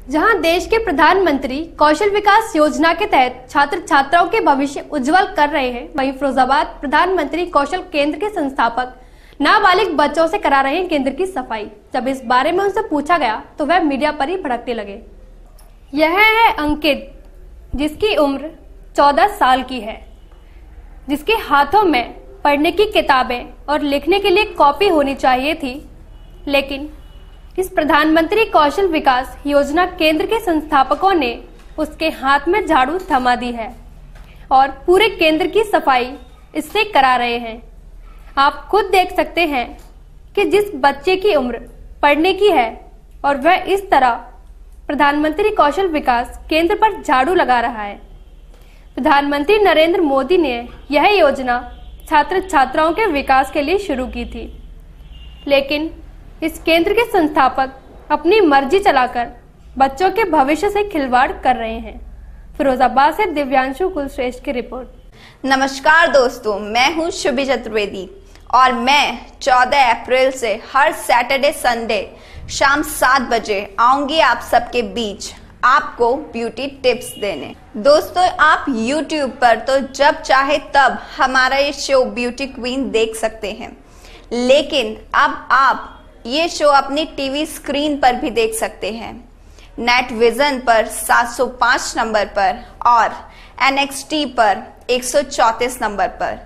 जहाँ देश के प्रधानमंत्री कौशल विकास योजना के तहत छात्र छात्राओं के भविष्य उज्जवल कर रहे हैं, वहीं फिरोजाबाद प्रधानमंत्री कौशल केंद्र के संस्थापक नाबालिग बच्चों से करा रहे हैं केंद्र की सफ़ाई। जब इस बारे में उनसे पूछा गया तो वह मीडिया पर ही भड़कने लगे। यह है अंकित, जिसकी उम्र चौदह साल की है, जिसके हाथों में पढ़ने की किताबें और लिखने के लिए कॉपी होनी चाहिए थी, लेकिन इस प्रधानमंत्री कौशल विकास योजना केंद्र के संस्थापकों ने उसके हाथ में झाड़ू थमा दी है और पूरे केंद्र की सफ़ाई इससे करा रहे हैं। आप खुद देख सकते हैं कि जिस बच्चे की उम्र पढ़ने की है और वह इस तरह प्रधानमंत्री कौशल विकास केंद्र पर झाड़ू लगा रहा है। प्रधानमंत्री नरेंद्र मोदी ने यह योजना छात्र छात्राओं के विकास के लिए शुरू की थी। लेकिन इस केंद्र के संस्थापक अपनी मर्ज़ी चलाकर बच्चों के भविष्य से खिलवाड़ कर रहे हैं। फिरोजाबाद से दिव्यांशु कुलश्रेष्ठ की रिपोर्ट। नमस्कार दोस्तों, मैं हूँ शुभि चतुर्वेदी और मैं 14 अप्रैल से हर सैटरडे, संडे शाम सात बजे आऊँगी आप सबके बीच आपको ब्यूटी टिप्स देने। दोस्तों, आप YouTube पर तो जब चाहे तब हमारा ये शो ब्यूटी क्वीन देख सकते हैं। लेकिन अब आप ये शो अपनी टीवी स्क्रीन पर भी देख सकते हैं। नेट विजन पर 705 नंबर पर और NXT पर 134 नंबर पर।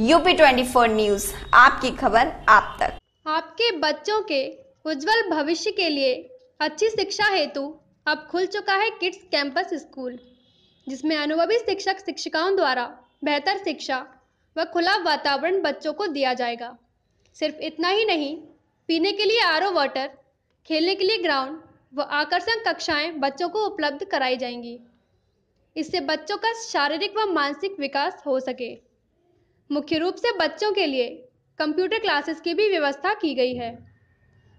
यूपी 24 न्यूज़ आपकी खबर आप तक। आपके बच्चों के उज्जवल भविष्य के लिए अच्छी शिक्षा हेतु अब खुल चुका है किड्स कैंपस स्कूल जिसमें अनुभवी शिक्षक शिक्षिकाओं द्वारा बेहतर शिक्षा व खुला वातावरण बच्चों को दिया जाएगा। सिर्फ़ इतना ही नहीं पीने के लिए आरओ वाटर, खेलने के लिए ग्राउंड व आकर्षण कक्षाएँ बच्चों को उपलब्ध कराई जाएँगी। इससे बच्चों का शारीरिक व मानसिक विकास हो सके। मुख्य रूप से बच्चों के लिए कंप्यूटर क्लासेस की भी व्यवस्था की गई है।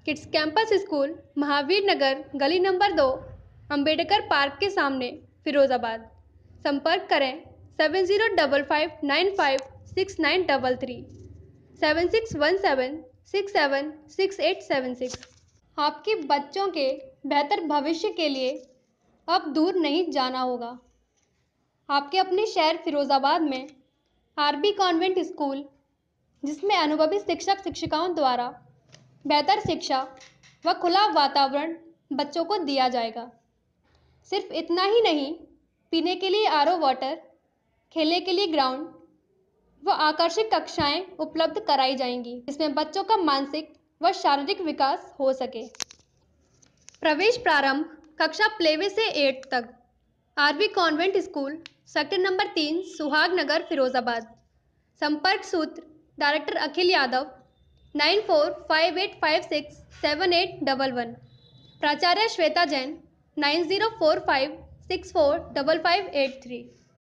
Kids campus school, Mahavir Nagar, गली नंबर दो, अंबेडकर पार्क के सामने, फिरोज़ाबाद। संपर्क करें seven zero double five nine five six nine double three, seven six one seven six seven, six eight seven six. आपके बच्चों के बेहतर भविष्य के लिए अब दूर नहीं जाना होगा। आपके अपने शहर फिरोज़ाबाद में आरबी कॉन्वेंट स्कूल, जिसमें अनुभवी शिक्षक शिक्षिकाओं द्वारा बेहतर शिक्षा व खुला वातावरण बच्चों को दिया जाएगा। सिर्फ़ इतना ही नहीं, पीने के लिए आरओ वाटर, खेलने के लिए ग्राउंड व आकर्षक कक्षाएँ उपलब्ध कराई जाएँगी, जिसमें बच्चों का मानसिक व शारीरिक विकास हो सके। प्रवेश प्रारंभ कक्षा प्लेवे से एट तक। RV convent school, sector number तीन सुहाग नगर फिरोज़ाबाद। संपर्क सूत्र, director Akhil Yadav, nine four five eight five six seven eight double one. प्राचार्य Shweta Jain, nine zero four five six four double five eight three.